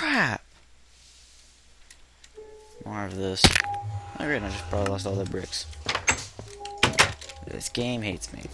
crap! More of this. Oh I just probably lost all the bricks. This game hates me.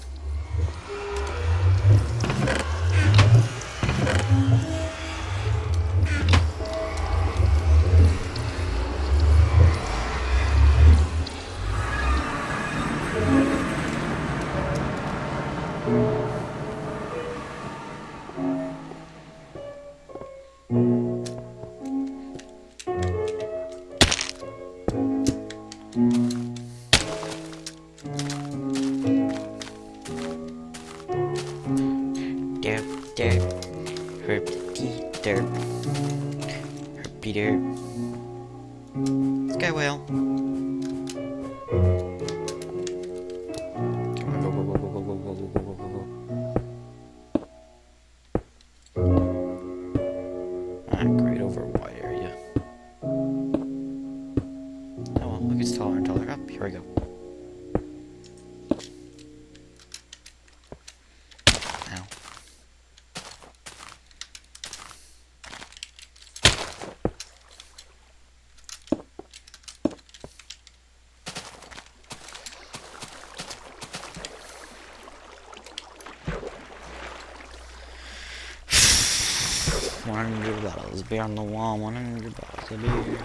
100 bottles of beer on the wall, 100 bottles of beer.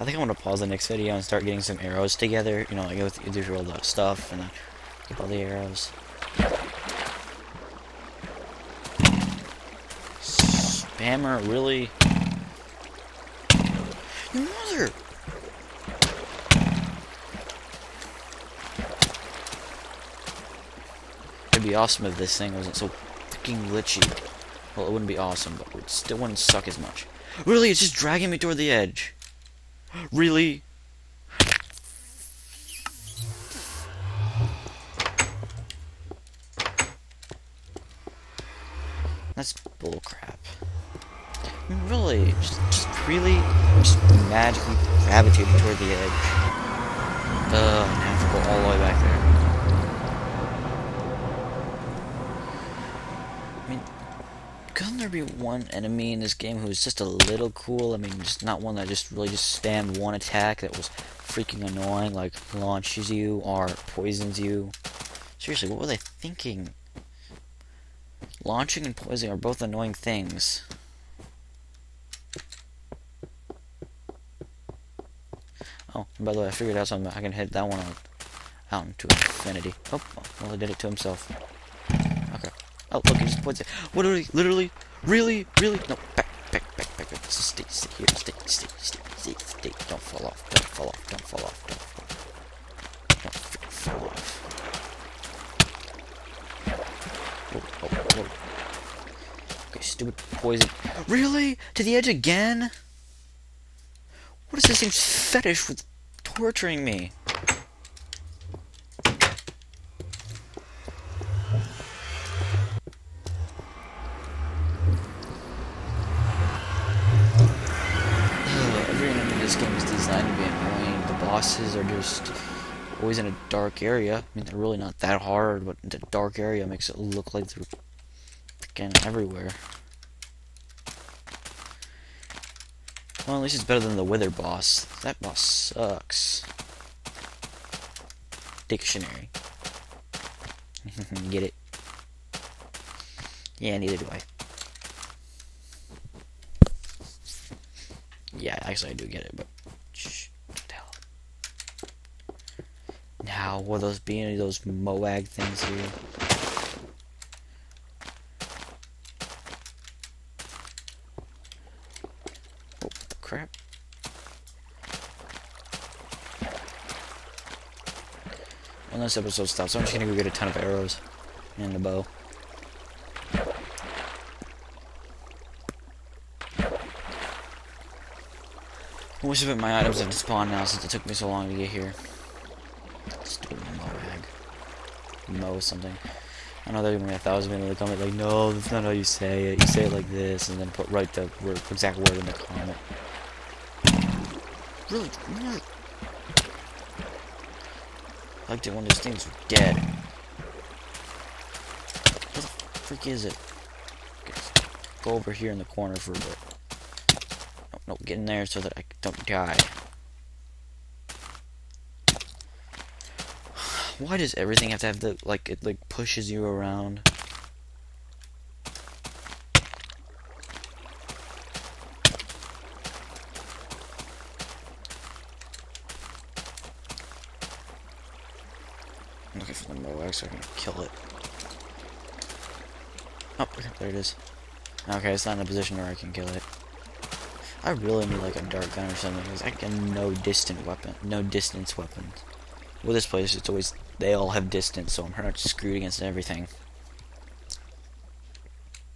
I think I'm going to pause the next video and start getting some arrows together, you know, like with the usual uh, stuff, and then get all the arrows. Spammer, really? Your mother! Be awesome if this thing wasn't so freaking glitchy. Well, it wouldn't be awesome, but it still wouldn't suck as much. Really, it's just dragging me toward the edge. Really? That's bullcrap. I mean, really, just, just really, just magically gravitating toward the edge. Ugh, I have to go all the way back there. I mean, couldn't there be one enemy in this game who's just a little cool? I mean, just not one that just really just spammed one attack that was freaking annoying, like launches you or poisons you. Seriously, what were they thinking? Launching and poisoning are both annoying things. Oh, by the way, I figured out something. I can hit that one out, out into infinity. Oh, well, he did it to himself. Okay. Oh, he just points it. Literally, literally, really, really. No, back, back, back, back. back. Stay, stay here. Stay, stay, stay, stay, stay. Don't fall off. Don't fall off. Don't fall off. Don't fall off. Don't fall off. Whoa, whoa, whoa. Okay, stupid poison. Really? To the edge again? What is this thing's fetish with torturing me? Ugh, Every enemy in this game is designed to be annoying. The bosses are just always in a dark area. I mean, they're really not that hard, but the dark area makes it look like they're freaking everywhere. Well, at least it's better than the Wither boss. That boss sucks. Dictionary. Get it? Yeah, neither do I. Yeah, actually I do get it, but shh, what the hell. Now, will those be any of those Moag things here? Oh, crap. When this episode stops, I'm just gonna go get a ton of arrows and a bow. I wish that my items had spawned now since it took me so long to get here. Stupid Moag. Mo something. I know there's gonna be a thousand people in the comment like, no, that's not how you say it. You say it like this, and then put right the word, exact word in the comment. Really, really. I liked it when these things were dead. What the freak is it? go over here in the corner for a bit. No, no, get in there so that I don't die. Why does everything have to have the, like, it, like, pushes you around? I'm looking for the Moax so I can kill it. Oh, there it is. Okay, it's not in a position where I can kill it. I really need like a dart gun or something because I get no distant weapon, no distance weapons. With this place, it's always they all have distance, so I'm pretty much screwed against everything.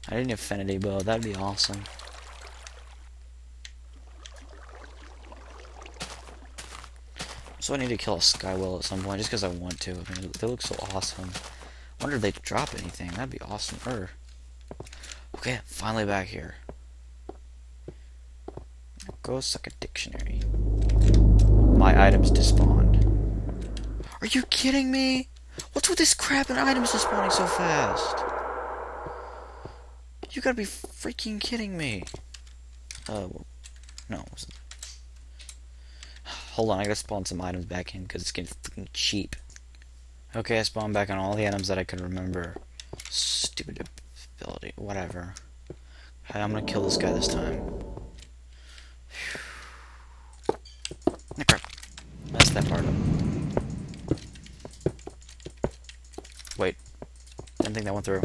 I need an affinity bow. That'd be awesome. So I need to kill a skywell at some point, just because I want to. I mean, they look so awesome. I wonder if they drop anything. That'd be awesome. Er. Okay, finally back here. Go suck a dictionary. My items despawned. Are you kidding me? What's with this crap and items spawning so fast? You gotta be freaking kidding me. Uh, no. Hold on, I gotta spawn some items back in because it's getting freaking cheap. Okay, I spawned back on all the items that I can remember. Stupid ability, whatever. I'm gonna kill this guy this time. Oh, crap. Messed that part up. Wait. Didn't think that went through.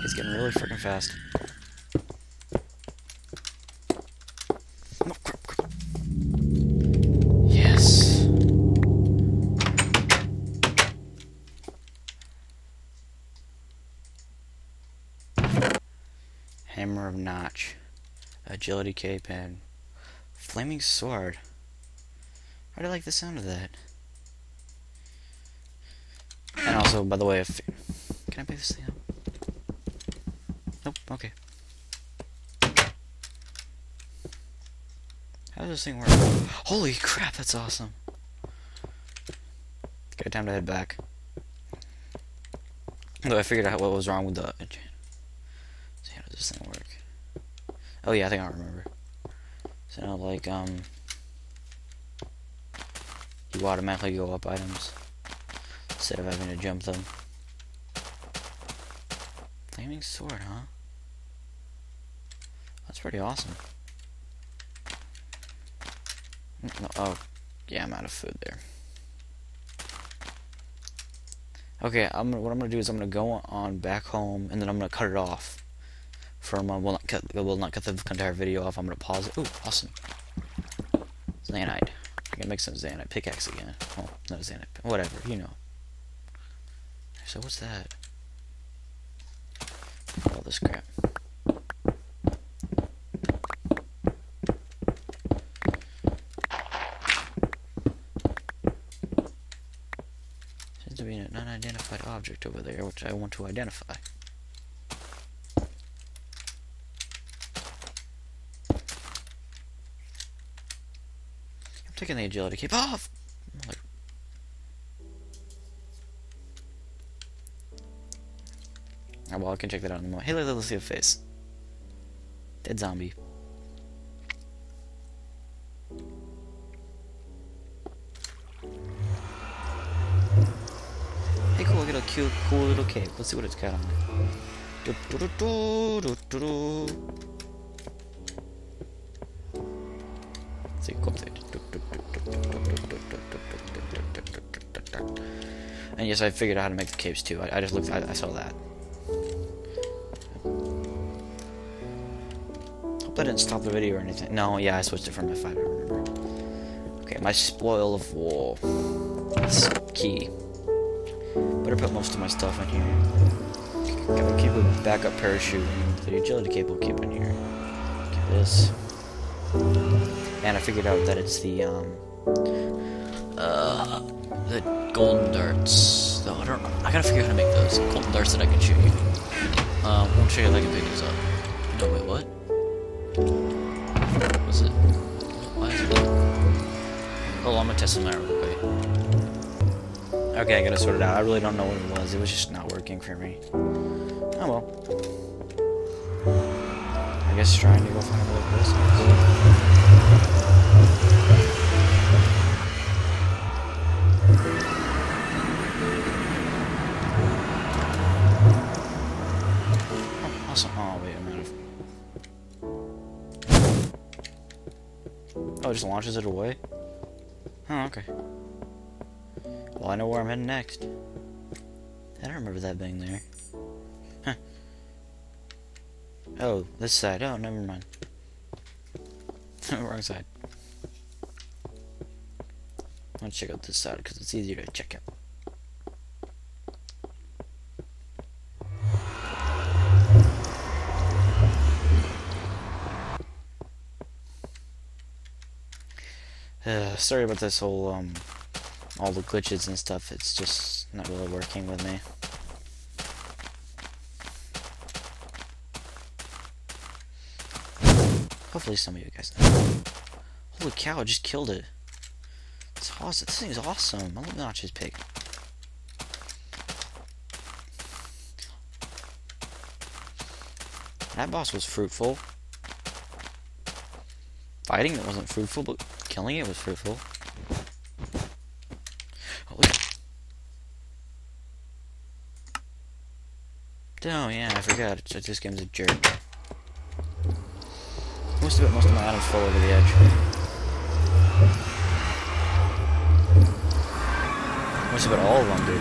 He's getting really freaking fast. Yes. Hammer of Notch. Agility cape and flaming sword. I do like the sound of that. And also, by the way, if can I pick this thing up? Nope. Okay. How does this thing work? Holy crap! That's awesome. Okay, time to head back. Though I figured out what was wrong with the. See how does this thing work? Oh yeah, I think I remember. So now, like um, you automatically go up items instead of having to jump them. Flaming sword, huh? That's pretty awesome. No, oh, yeah, I'm out of food there. Okay, I'm what I'm gonna do is I'm gonna go on back home and then I'm gonna cut it off. From uh, will not cut will not cut the entire video off. I'm gonna pause it. Ooh, awesome. Zanite. I can make some Zanite pickaxe again. Oh, no Zanite. Whatever, you know. So what's that? All this crap. Seems to be an unidentified object over there, which I want to identify. Taking the agility cape off! Oh, well, I can check that out in a moment. Hey, look, let's see a face. Dead zombie. Hey, cool, I got a cute, cool little cape. Let's see what it's got on it. Do, do, do, And yes, I figured out how to make the capes too. I, I just looked, I, I saw that. Hope I didn't stop the video or anything. No, yeah, I switched it from my five, I remember. Okay, my spoil of war. That's key. Better put most of my stuff in here. Gotta keep a backup parachute and the agility cable keep in here. Okay, this. And I figured out that it's the, um, the golden darts. Though I don't. I gotta figure out how to make those golden darts that I can shoot you. Um, won't show you like I can pick these up. No, wait, what? What's it? Why is it? I'm gonna test something out real quick. Okay, I gotta sort it out. I really don't know what it was. It was just not working for me. Oh well. I guess trying to go find a little person. It just launches it away? Oh, okay. Well, I know where I'm heading next. I don't remember that being there. Huh. Oh, this side. Oh, never mind. Wrong side. Let's check out this side because it's easier to check out. Uh, sorry about this whole, um, all the glitches and stuff. It's just not really working with me. Hopefully some of you guys know. Holy cow, I just killed it. It's awesome. This thing is awesome. I love Notch's pick. That boss was fruitful. Fighting that wasn't fruitful, but killing it was fruitful. Oh, Holy Oh yeah, I forgot. This game's a jerk. Most of it, most of my items fall over the edge. Most of it, all of them, dude.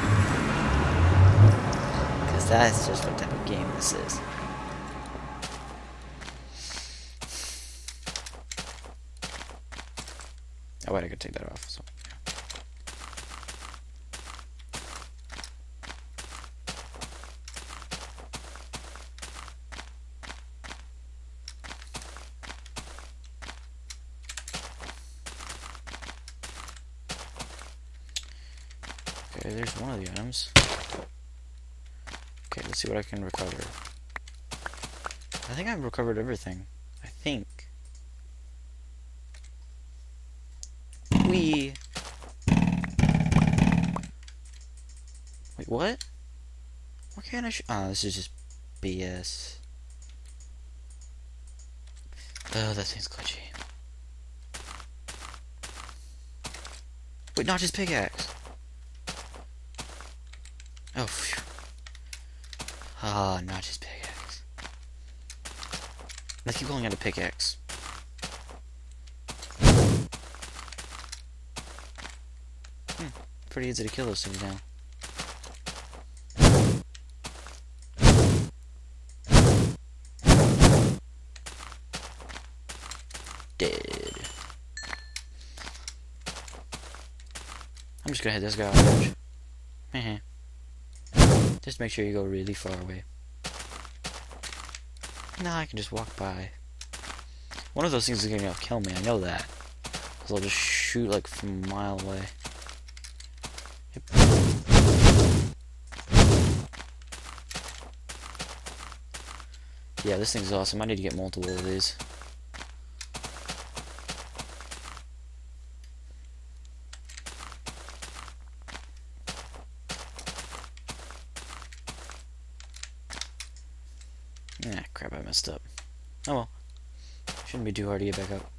Because that's just what type of game this is. Oh wait, I could take that off. So. Okay, there's one of the items. Okay, let's see what I can recover. I think I've recovered everything. I think. We. Wait, what? Can't I Oh, this is just BS. Oh, that thing's glitchy. Wait, Notch's pickaxe. Oh, phew. Ah, Notch's pickaxe. I keep calling it a pickaxe. Hmm, pretty easy to kill those things now. Dead. I'm just gonna hit this guy off the edge. Just make sure you go really far away. Now I can just walk by. One of those things is gonna kill me, I know that. Cause I'll just shoot like from a mile away. Yep. Yeah, this thing's awesome. I need to get multiple of these. Ah, crap, I messed up. Oh well. Shouldn't be too hard to get back up.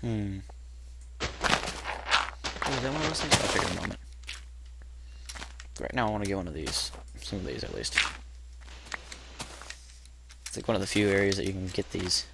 Hmm. That one of those things? I'll check in a moment. Right now I want to get one of these. Some of these at least. It's like one of the few areas that you can get these.